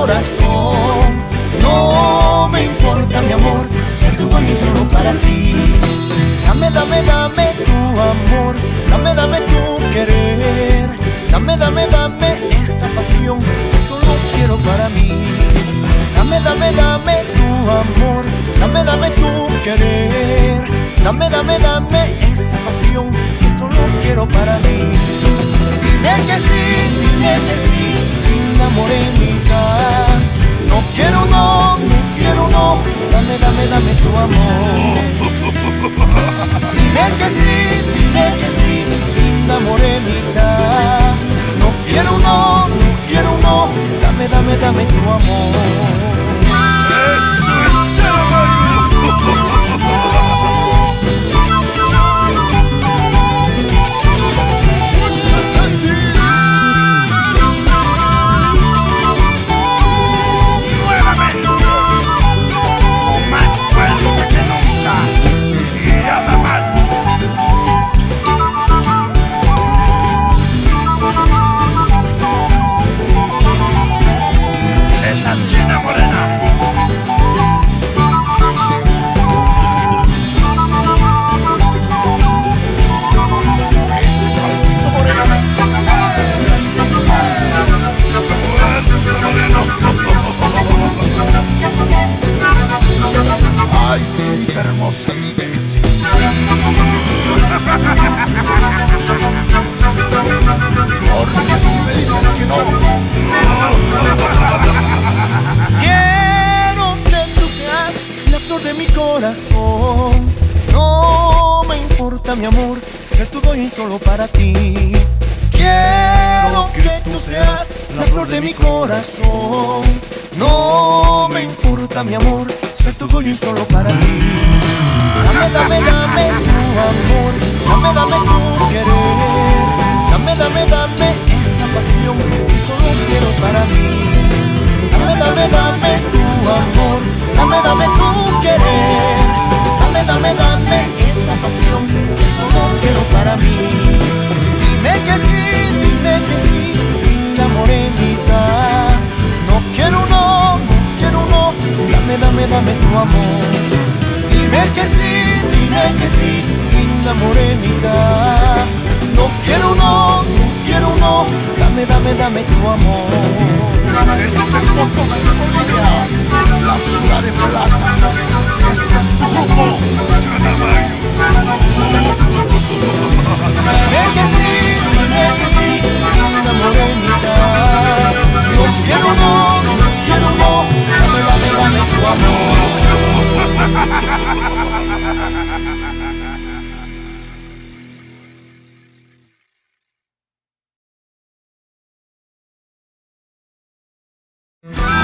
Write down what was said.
corazón. No me importa mi amor, ser tu dueño solo para ti. Dame, dame, dame tu amor, dame, dame tu querer. Dame, dame, dame esa pasión que solo quiero para mí. Dame, dame, dame tu amor, dame, dame tu querer. Dame, dame, dame esa pasión que solo quiero para mí. Dime que sí, dime que sí. dame, dame tu amor. Dime que sí, dime que dentro de mi corazón. No me importa mi amor, ser tu dueño y solo para ti. Quiero que tú seas la flor de mi corazón. No me importa mi amor, ser tu dueño y solo para ti. Dame, dame, dame tu amor. Dame, dame Dime que sí, dime que sí, linda morenita. No quiero no, no quiero no, dame, dame, dame tu amor. Dime que sí, dime que sí, linda morenita. Yeah.